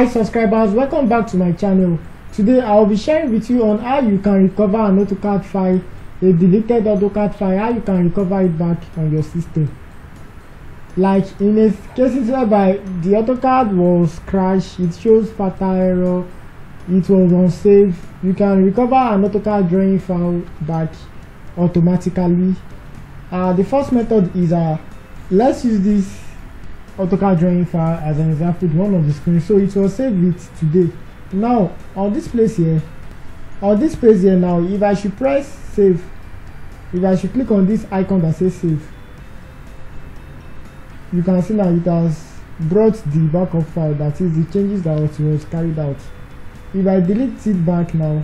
hi subscribers. Welcome back to my channel. Today i will be sharing with you on how you can recover an AutoCAD file a deleted AutoCAD file how you can recover it back on your system. Like in a cases whereby the AutoCAD was crashed it shows fatal error it was unsafe you can recover an AutoCAD drawing file back automatically. Uh, the first method is uh, let's use this AutoCAD drawing file as an example one of the screen so it will save it today. Now on this place here on this place here now if I should press save if I should click on this icon that says save you can see now it has brought the backup file that is the changes that was carried out. If I delete it back now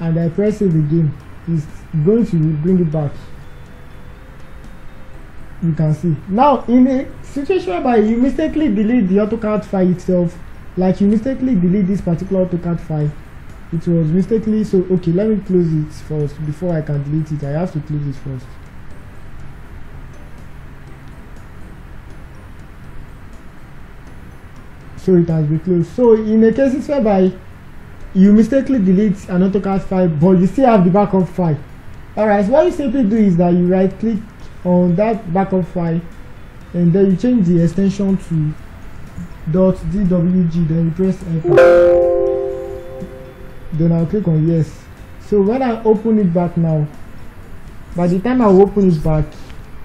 and I press save again it's going to bring it back you can see. Now in a situation whereby you mistakenly delete the AutoCAD file itself like you mistakenly delete this particular AutoCAD file it was mistakenly so okay let me close it first. Before I can delete it I have to close it first. So it has been closed. So in a case whereby you mistakenly delete an AutoCAD file but you still have the backup file. Alright so what you simply do is that you right click on that backup file and then you change the extension to dot .dwg then you press enter. Then I'll click on yes. So when I open it back now by the time I open it back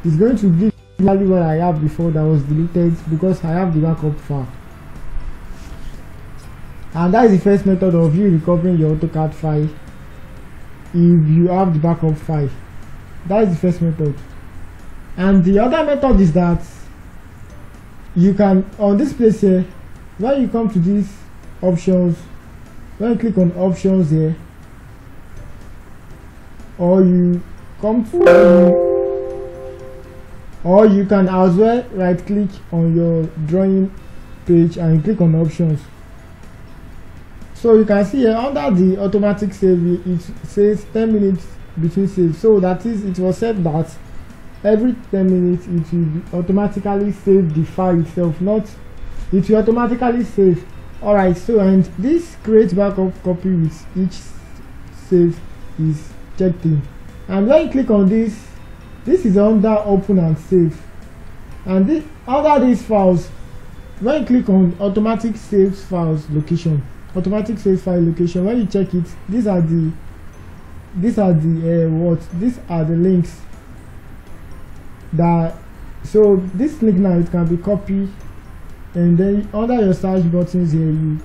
it's going to give exactly what I have before that was deleted because I have the backup file. And that is the first method of you recovering your AutoCAD file if you have the backup file. That is the first method and the other method is that you can on this place here when you come to these options when you click on options here or you come to or you can as well right click on your drawing page and click on options. So you can see here under the automatic save it says 10 minutes between saves. So that is it was said that every 10 minutes it will automatically save the file itself not it will automatically save. Alright so and this create backup copy with each save is checked in. And when you click on this this is under open and save. And this under these files when you click on automatic saves files location automatic save file location when you check it these are the these are the uh, what these are the links that so this link now it can be copied and then under your search buttons here you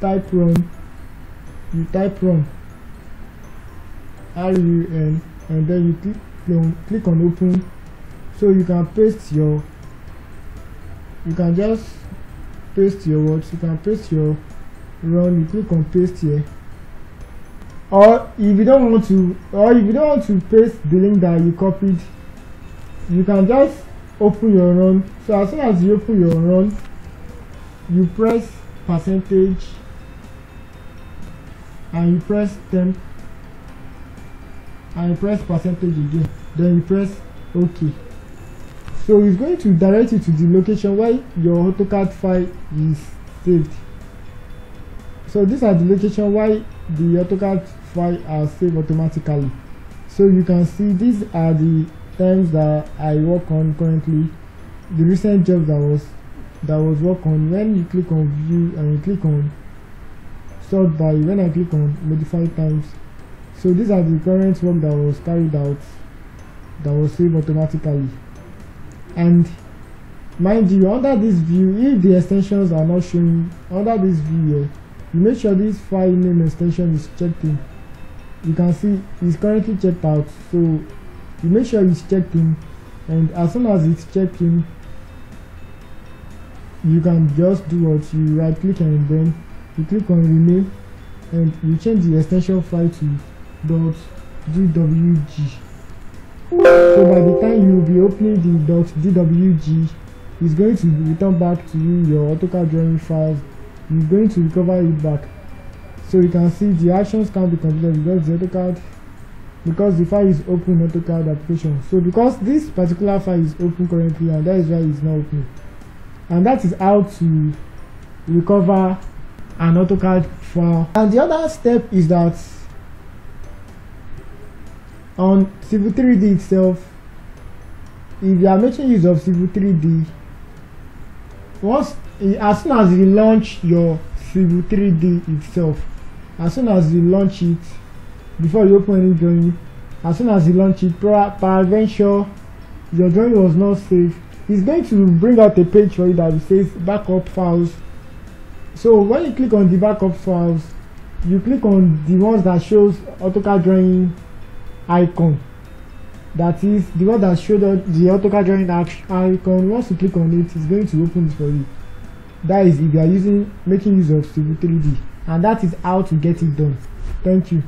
type run you type run run and then you click on click on open. So you can paste your you can just paste your words you can paste your run you click on paste here. Or if you don't want to or if you don't want to paste the link that you copied you can just open your run so as soon as you open your run you press percentage and you press temp and you press percentage again. Then you press ok. So it's going to direct you to the location where your AutoCAD file is saved. So these are the location why the AutoCAD file are saved automatically. So you can see these are the times that I work on currently the recent job that was that was work on when you click on view and you click on sort by when I click on modify times. So these are the current work that was carried out that was saved automatically. And mind you under this view if the extensions are not showing under this view here you make sure this file name extension is checked in. You can see it's currently checked out so you make sure it's checked in and as soon as it's checked in you can just do what you right click and then you click on rename and you change the extension file to dot dwg so by the time you will be opening the dot dwg it's going to return back to you your AutoCAD drawing files. You're going to recover it back. So you can see the actions can be completed because the AutoCAD because the file is open AutoCAD application. So because this particular file is open currently and that is why it's not open. And that is how to recover an AutoCAD file. And the other step is that on Civil 3D itself if you are making use of Civil 3D once as soon as you launch your Civil 3D itself as soon as you launch it before you open any drawing as soon as you launch it peradventure your drawing was not saved it's going to bring out a page for you that says backup files. So when you click on the backup files you click on the ones that shows AutoCAD drawing icon. That is the one that showed the AutoCAD drawing icon. Once you click on it it's going to open it for you. That is if you are using making use of Civil 3D and that is how to get it done. Thank you